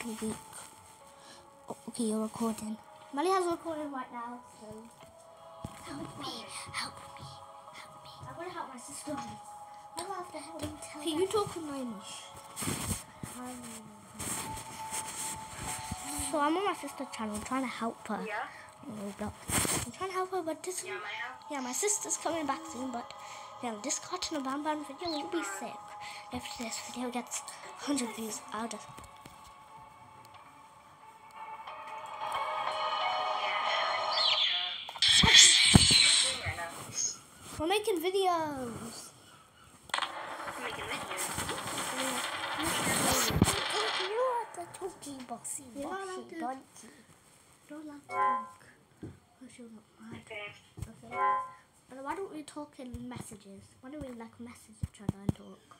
every week. Oh, okay, you're recording. Molly has recorded right now, so help me, help me, help me. I'm gonna help my sister. I have to help. Don't tell. Hey, you talk anonymous. So I'm on my sister's channel trying to help her. Yeah? Oh, Roblox. I'm trying to help her, but this Yeah, my yeah, my sister's coming back soon, but yeah, this Garten and Banban video will be sick. If this video gets 100 views, I'll just. We're making videos. You are the talking bossy, don't bossy have donkey. Don't like to talk. Or she'll not mind. Okay. But why don't we talk in messages? Why don't we like message each other and talk?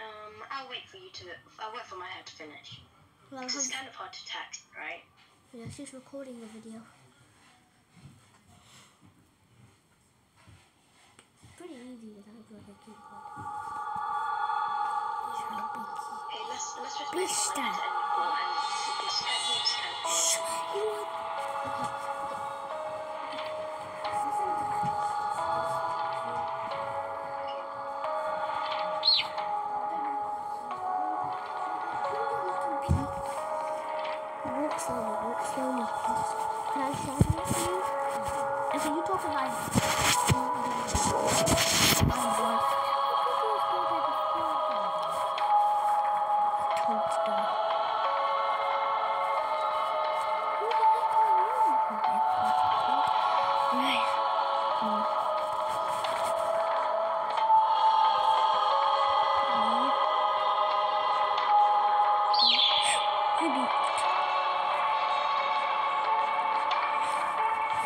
Um, I'll wait for you to. I'll wait for my hair to finish. Well, 'Cause it's how's- kind of hard to text, right? yeah, she's recording the video. Pretty easy without like a keyboard. Okay, let's let's just Be wait for my hair to end the call and because it's kind of Shh, you are slowly, slowly. Can I show you? Okay, you talk about.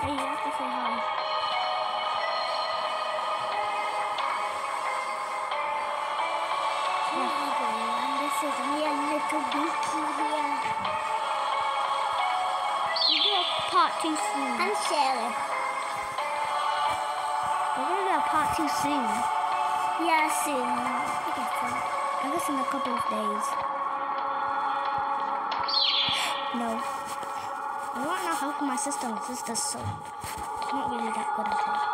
Hey, you have to say hi. Part two soon. I'm Shelly. We're gonna do a part two soon. Yeah, soon. I guess so. I guess in a couple of days. No. I'm right now helping my sister. My sister's so not really that good at it.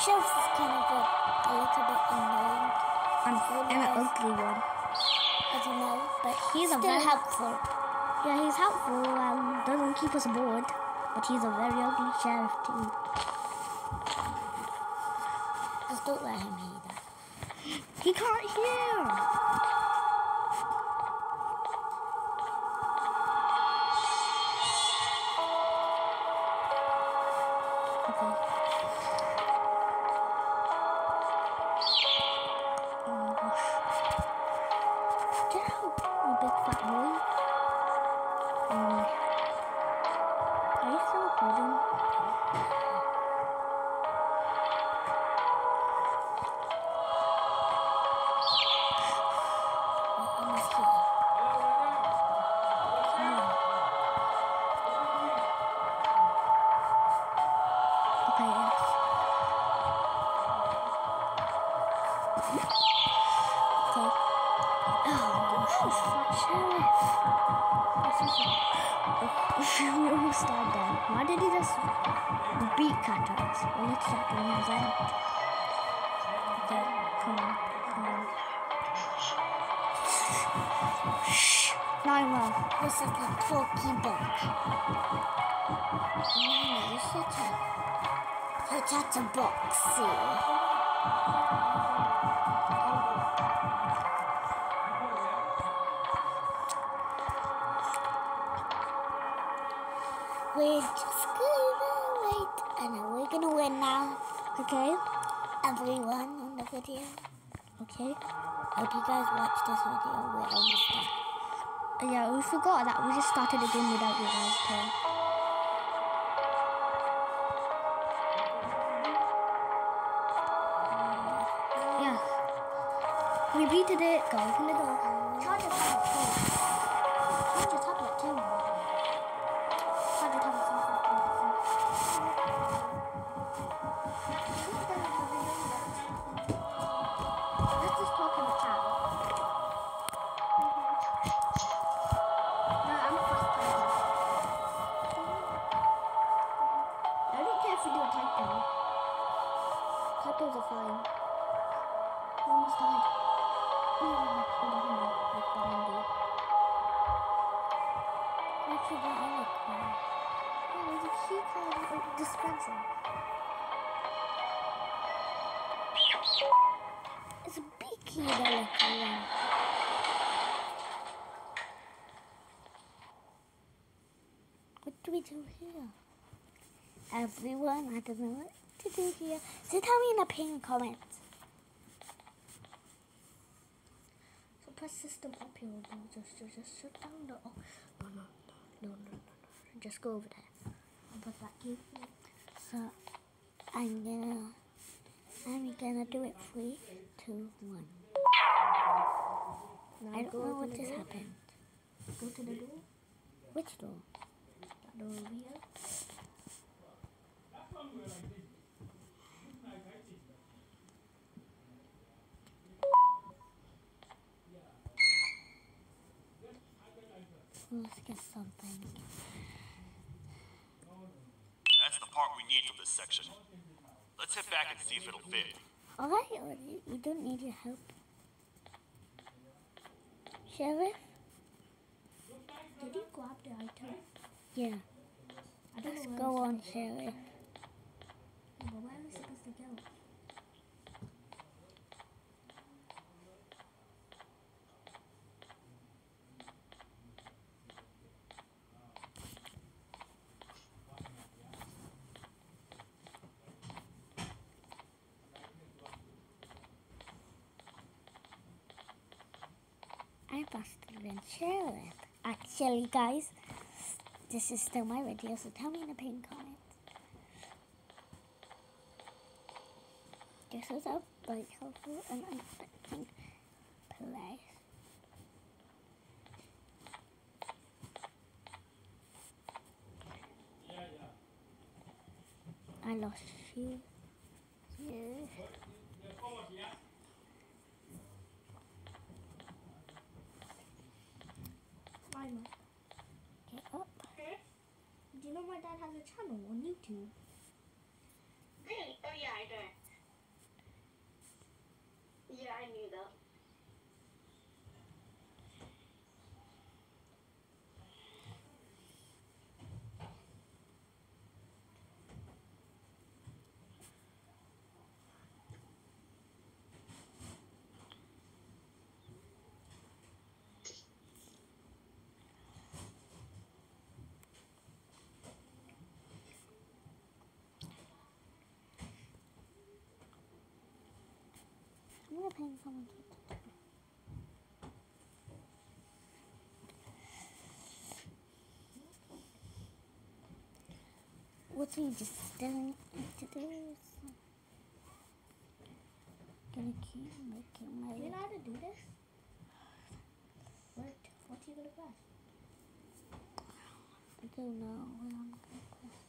Is kind of a, a little bit annoying. And, and an ugly one. I don't know, but He's a still very- helpful. Yeah, he's helpful and doesn't keep us bored. But he's a very ugly sheriff too. Just don't let him hear that. He can't hear. You big fat You there. Why did he just beat Katas? Well, let's start doing end. Okay, come on, come on. Shh. Nine well. This is the talkie book. No, you're such a, such a boxy. We're just gonna wait, and then we're gonna win now. Okay, Everyone on the video. okay. Hope you guys watch this video. We're almost done. Yeah, we forgot that we just started the game without you guys playing. Yeah. We beated it. Go, open the door. Your other card? Oh, there's a key card uh, dispenser. It's a big key that I like one. What do we do here? Everyone, I don't know what to do here. So tell me in the pin comments. So press system up here. Just, just, just shut down the. Oh, no, no, no, no, no, no. Just go over there. And put that key. So I'm gonna I'm gonna do it three, two, one. Now I don't know what just door. happened. Go to the door. Which door? That door over here. Let's get something. That's the part we need from this section. Let's head back and see if it'll fit. Alright, you- you don't need your help. Sheriff? Did you grab the item? Yeah. I don't Let's know where go on, Sheriff. But where am I supposed to go? Busted in Sheriff. Actually, guys, this is still my video, so tell me in the pin comments. This is a very helpful and unexpected place. I lost you. Yeah. Mine. Get up. Do you know a channel on YouTube? Really? Oh yeah, I know. Yeah, I knew that. Gonna pin someone to What's he just staring into this? Gonna keep making my Do you know how to do this? What? What are you gonna press? I don't know what I'm gonna press.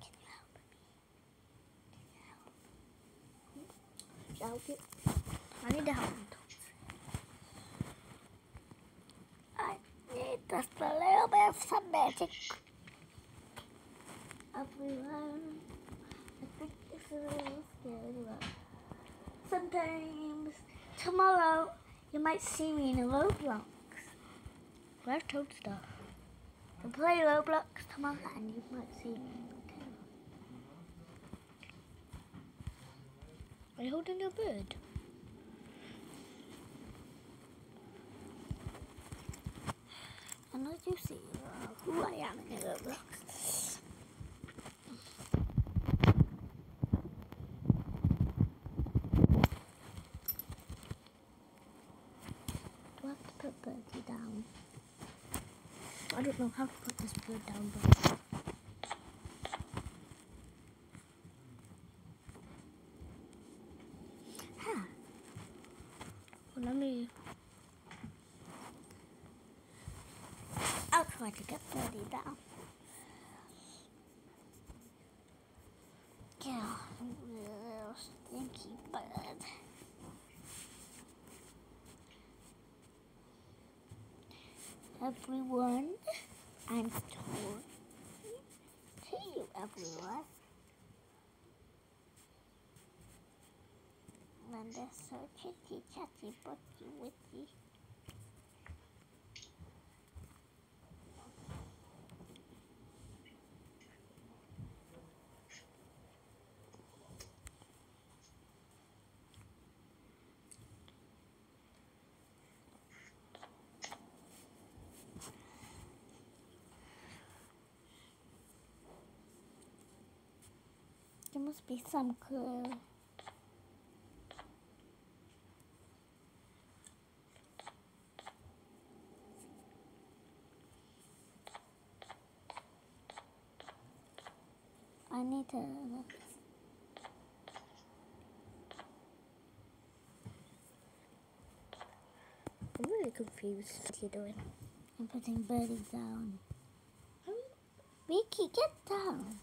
Can you help me? You help? We? I need help. I need the slip. have some magic. Everyone, I think is a little scary, but sometimes tomorrow you might see me in a Roblox. Where's Toadster? We'll play Roblox tomorrow and you might see me. Okay. Are you holding your bird? And as you see uh, who I am in Roblox. Do I have to put Bertie down? I don't know how to put this bird down, but Huh. Well, let me. I'll try to get down. Get off, little stinky bird. Everyone, I'm told to you, everyone. And there's so chitty chatty butty witty. There must be some clue. I need to. I'm really confused what you're doing. I'm putting Birdie down. Vicky, get down.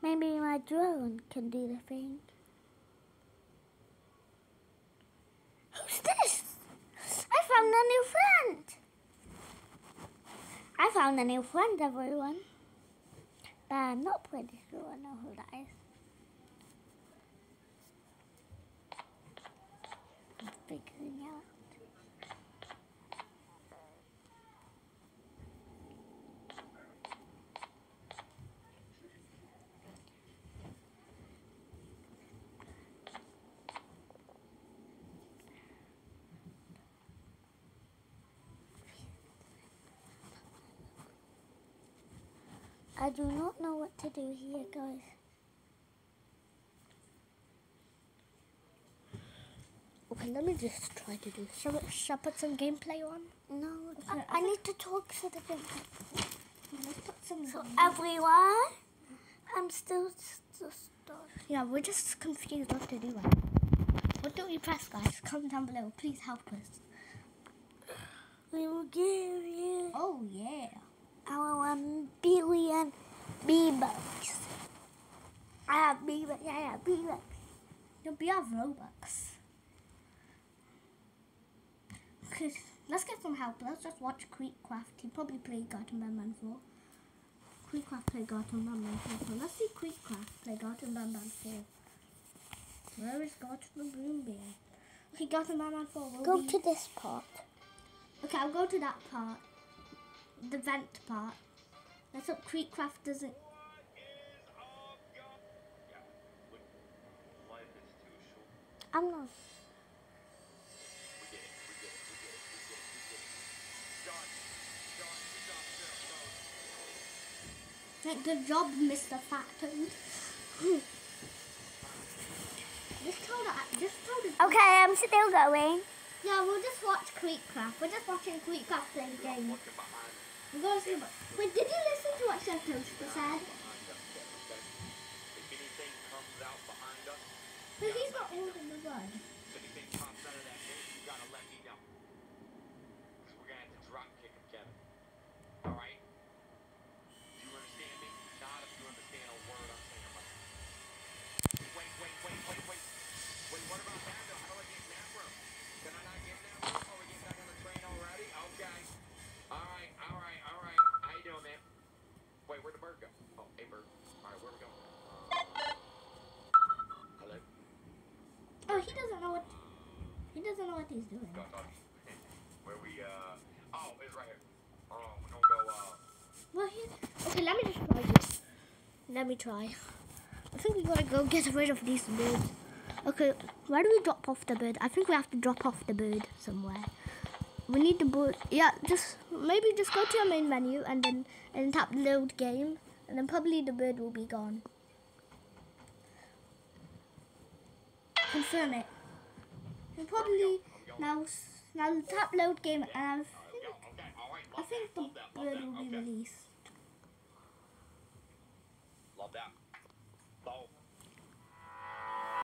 Maybe my drone can do the thing. Who's this? I found a new friend. I found a new friend, everyone. But I'm not pretty sure I know who that is. I do not know what to do here, guys. Okay, let me just try to do. Shall, we, shall I put some gameplay on? No, I, Okay, I need to talk to the big Let's put some. So everyone, I'm still stuck. Yeah, we're just confused what to do. Right? What do we press, guys? Comment down below. Please help us. We will give you Oh yeah. Our one billion B-bucks. I have B-bucks. I have B-bucks. No, we have Robux. Okay, let's get some help. Let's just watch Creekcraft. He probably played Garten Banban 4. Creekcraft played Garten Banban 4. So let's see Creekcraft play Garten Banban 4. Where is Garten the Broom Bear? Okay, Garten Banban 4. will Go be- to this part. Okay, I'll go to that part. The vent part. Let's hope Creekcraft doesn't. I'm not. Like, good job, Mr. Fat Toad. just told it. Just told it. Okay, I'm still going. Yeah, we'll just watch Creekcraft. We're just watching Creekcraft play the game. To see. Wait, did you listen to what Chef Toadster said? If anything comes out behind us, But he's not holding the gun. He's doing. Where we, uh, oh, it's right here. Um, gonna go, uh, Well, okay, let me just try this. Let me try. I think we gotta go get rid of these birds. Okay, where do we drop off the bird? I think we have to drop off the bird somewhere. We need the bird. Yeah, just maybe just go to your main menu and then and tap load game, and then probably the bird will be gone. Confirm it. And probably now now tap load game, and I think go. Okay, all right. I think the love that, love bird will be released.